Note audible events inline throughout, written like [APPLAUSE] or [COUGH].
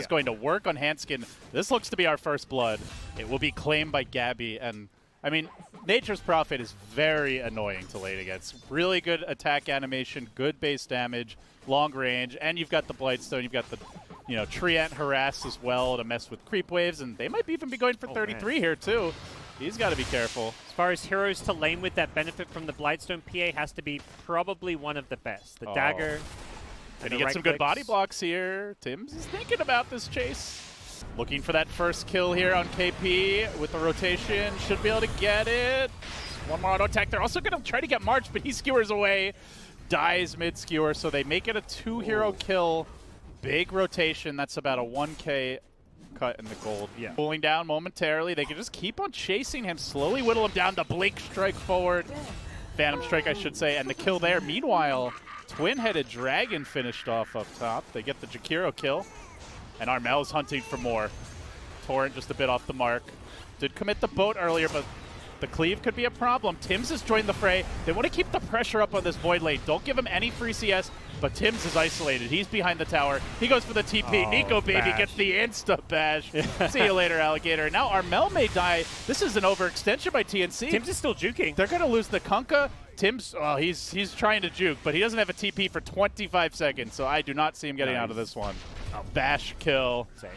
is going to work on Handsken. This looks to be our first blood. It will be claimed by Gabbi, and I mean, Nature's Prophet is very annoying to lane against. Really good attack animation, good base damage, long range, and you've got the Blightstone, you've got the you know, Treant harass as well to mess with creep waves, and they might even be going for Oh, 33 man. here too. He's got to be careful. As far as heroes to lane with that benefit from the Blightstone PA has to be probably one of the best. The Oh. dagger. Can the he get right some good body blocks here? Tims is thinking about this chase. Looking for that first kill here on KP with the rotation. Should be able to get it. One more auto attack. They're also going to try to get March, but he skewers away. Dies mid skewer, so they make it a two hero kill. Big rotation. That's about a 1k cut in the gold. Yeah. Pulling down momentarily. They can just keep on chasing him, slowly whittle him down. The Blink strike forward. Phantom Strike, I should say, and the kill there. Meanwhile, Twin-Headed Dragon finished off up top. They get the Jakiro kill, and Armel's hunting for more. Torrent just a bit off the mark. Did commit the boat earlier, but the cleave could be a problem. Tims has joined the fray. They want to keep the pressure up on this Void lane. Don't give him any free CS, but Tims is isolated. He's behind the tower. He goes for the TP. Oh, Nikobaby bash. gets the insta bash. [LAUGHS] See you later, Alligator. Now Armel may die. This is an overextension by TNC. Tims is still juking. They're going to lose the Kunkka. Tims, well, he's he's trying to juke, but he doesn't have a TP for 25 seconds, so I do not see him getting out of this one. Bash kill. Same.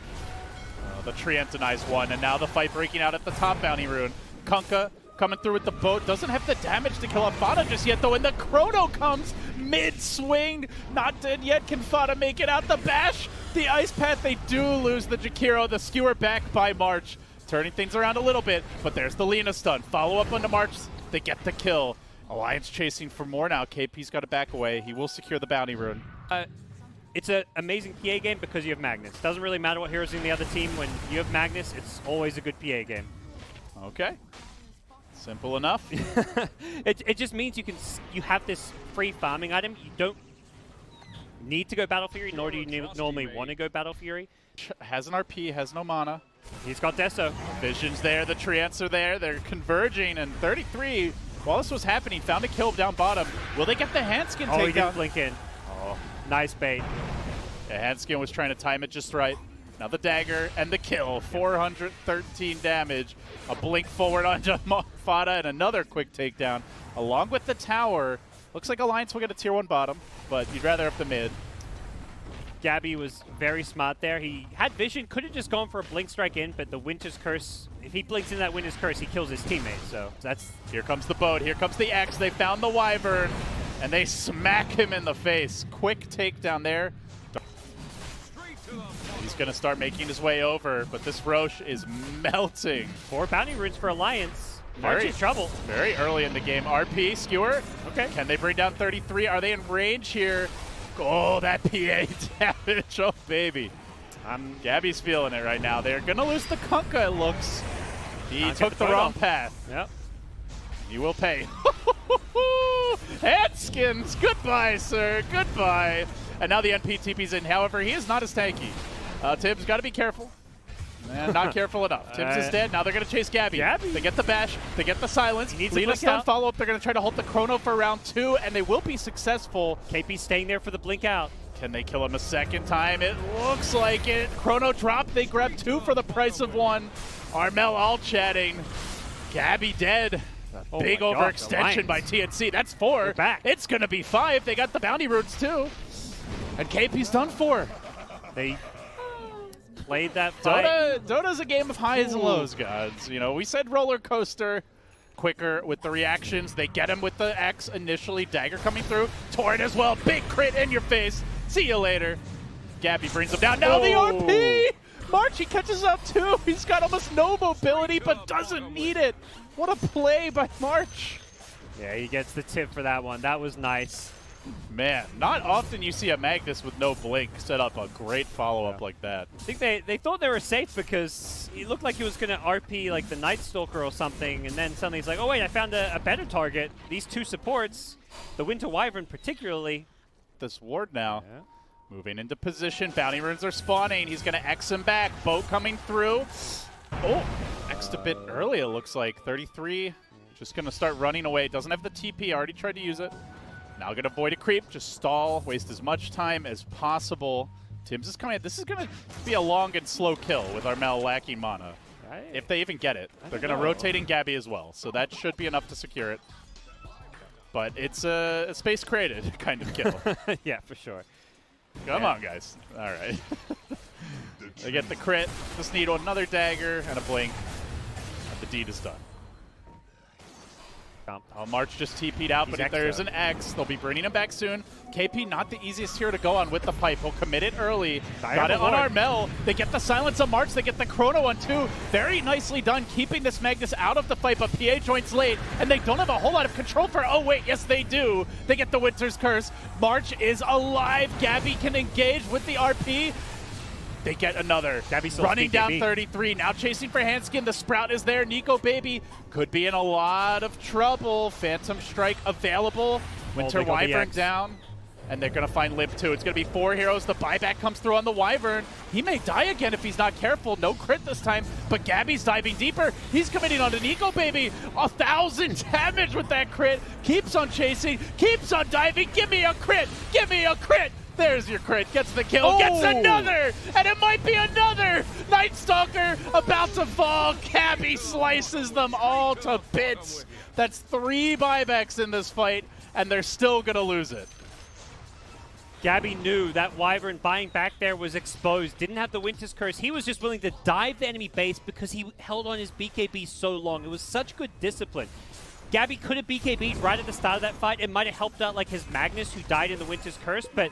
Uh, the Treant denies one, and now the fight breaking out at the top bounty rune. Kunkka coming through with the boat. Doesn't have the damage to kill Fada just yet, though, and the Chrono comes mid-swing. Not dead yet. Can Fada make it out? The bash, the ice path, they do lose the Jakiro. The skewer back by March. Turning things around a little bit, but there's the Lina stun. Follow up onto March. They get the kill. Alliance chasing for more now. KP's got to back away. He will secure the bounty rune. Uh, it's an amazing PA game because you have Magnus. Doesn't really matter what heroes in the other team. When you have Magnus, it's always a good PA game. Okay. Simple enough. [LAUGHS] it, it just means you can you have this free farming item. You don't need to go Battle Fury, nor do you normally want to go Battle Fury. has an RP, has no mana. He's got Deso. Vision's there, the Treants are there, they're converging, and 33, while this was happening, found a kill down bottom. Will they get the Handsken Oh, he takedown? didn't blink in. Oh, Nice bait. yeah, Handsken was trying to time it just right. Now the dagger and the kill, 413 damage. A blink forward onto [LAUGHS] Fada and another quick takedown. Along with the tower, looks like Alliance will get a tier 1 bottom, but you'd rather have the mid. Gabbi was very smart there. He had vision, could have just gone for a blink strike in, but the Winter's Curse, if he blinks in that Winter's Curse, he kills his teammate. So that's Here comes the boat. Here comes the X. They found the Wyvern, and they smack him in the face. Quick takedown there. He's going to start making his way over, but this Rosh is melting. four bounty runes for Alliance. Very- in trouble. Very early in the game. RP, Skewer. Okay. Can they bring down 33? Are they in range here? Oh, that [LAUGHS] PA damage. Oh, baby. Um, Gabbi's feeling it right now. They're going to lose the Kunkka, it looks. He took the wrong path. yep. You will pay. [LAUGHS] Handskens, goodbye, sir, goodbye. And now the NPTP's in. However, he is not as tanky. Uh, Tibbs got to be careful. And not careful enough. Tibbs is Uh, dead. Now they're going to chase Gabbi. Gabbi? They get the bash. They get the silence. He needs blink stun follow up. They're going to try to hold the chrono for round two, and they will be successful. KP staying there for the blink out. Can they kill him a second time? It looks like it. Chrono drop. They grab two for the price of one. Armel all chatting. Gabbi dead. Oh Big overextension by TNC. That's 4 back. It's going to be five. They got the bounty roots too. And KP's done for. They played that fight. Dota, Dota's a game of highs and lows, gods. You know, we said roller coaster. Quicker with the reactions. They get him with the X initially. Dagger coming through. Torrent as well. Big crit in your face. See you later. Gabbi brings him down. Now the Oh. RP! March, he catches up too. He's got almost no mobility, but doesn't need it. What a play by March. Yeah, he gets the tip for that one. That was nice. Man, not often you see a Magnus with no blink set up a great follow-up Yeah. like that. I think they, they thought they were safe because he looked like he was going to RP like the Night Stalker or something, and then suddenly he's like, oh wait, I found a, a better target. These two supports, the Winter Wyvern particularly. This ward now. Moving into position. Bounty runes are spawning. He's going to X him back. Boat coming through. Oh, X'd a bit uh. early, it looks like. 33. Just going to start running away. Doesn't have the TP. Already tried to use it. Now going to avoid a creep. Just stall. Waste as much time as possible. Tims is coming in. This is going to be a long and slow kill with Armel lacking mana. Right? If they even get it. I They're going to rotate in Gabbi as well, so that should be enough to secure it. But it's a, a space created [LAUGHS] kind of kill. [LAUGHS] yeah, for sure. Come Yeah. on, guys. All right. [LAUGHS] they get the crit. Just need another dagger and a blink. And the deed is done. Comp. Oh, March just TP'd out, He's but if there's an X, they'll be bringing him back soon. KP not the easiest hero to go on with the pipe. He'll commit it early. Dire Got it on. Armel. They get the silence of March. They get the chrono on two. Very nicely done, keeping this Magnus out of the fight, but PA joins late, and they don't have a whole lot of control for. Oh, wait, yes, they do. They get the Winter's Curse. March is alive. Gabbi can engage with the RP. They get another. Running down BKB. 33. Now chasing for Handsken. The Sprout is there. Nikobaby could be in a lot of trouble. Phantom Strike available. Winter go Wyvern down. And they're going to find Lip too. It's going to be four heroes. The buyback comes through on the Wyvern. He may die again if he's not careful. No crit this time, but Gabbi's diving deeper. He's committing onto Nico, baby. A thousand [LAUGHS] damage with that crit. Keeps on chasing, keeps on diving. Give me a crit. Give me a crit. There's your crit. Gets the kill. Oh. Gets another. And it might be another. Night Stalker about to fall. Gabbi slices them all to bits. That's three buybacks in this fight, and they're still going to lose it. Gabbi knew that Wyvern buying back there was exposed, didn't have the Winter's Curse. He was just willing to dive the enemy base because he held on his BKB so long. It was such good discipline. Gabbi could have BKB'd right at the start of that fight. It might have helped out like his Magnus who died in the Winter's Curse, but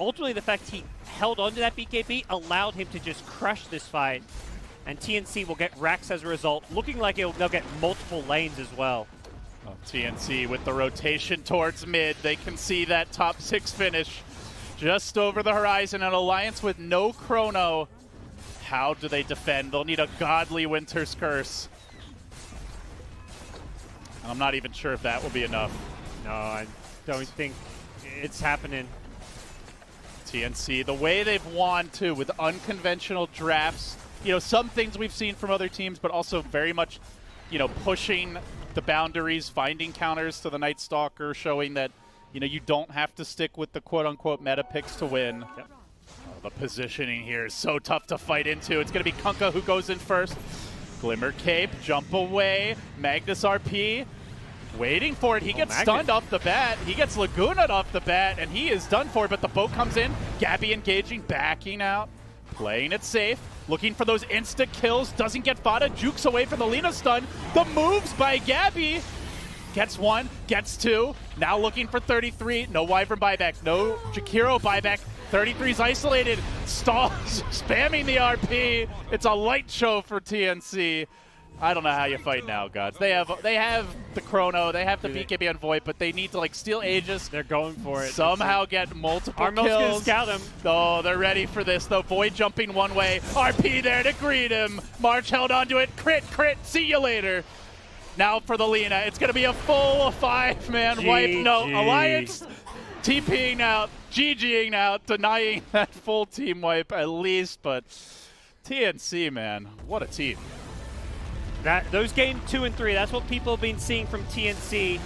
ultimately the fact he held on to that BKB allowed him to just crush this fight. And TNC will get racks as a result, looking like they'll get multiple lanes as well. TNC with the rotation towards mid. They can see that top six finish just over the horizon. An alliance with no chrono. How do they defend? They'll need a godly Winter's Curse. And I'm not even sure if that will be enough. No, I don't think it's happening. TNC, the way they've won too with unconventional drafts. You know, some things we've seen from other teams, but also very much, you know, pushing the boundaries, finding counters to the Night Stalker, showing that, you know, you don't have to stick with the quote unquote meta picks to win. Yep. Oh, the positioning here is so tough to fight into. It's going to be Kunkka who goes in first. Glimmer Cape, jump away. Magnus RP, waiting for it. He Oh, gets stunned off the bat. He gets Laguna off the bat, and he is done for. But the boat comes in. Gabbi engaging, backing out, playing it safe, looking for those insta kills. Doesn't get Fada, jukes away from the Lina stun. The moves by Gabbi. Gets one, gets two. Now looking for 33. No Wyvern buyback. No Jakiro buyback. 33's isolated. Stalls, [LAUGHS] spamming the RP. It's a light show for TNC. I don't know how you fight now, gods. They have they have the chrono, they have the BKB on Void, but they need to like steal Aegis. They're going for it. Somehow get multiple Armel's gonna kills. scout him. Oh, they're ready for this though. Void jumping one way. RP there to greet him. March held onto it. Crit, crit. See you later. Now for the Lina. It's going to be a full five-man wipe. No, Alliance TPing out, GGing out, denying [LAUGHS] that full team wipe at least. But TNC, man, what a team. That those game two and three. That's what people have been seeing from TNC.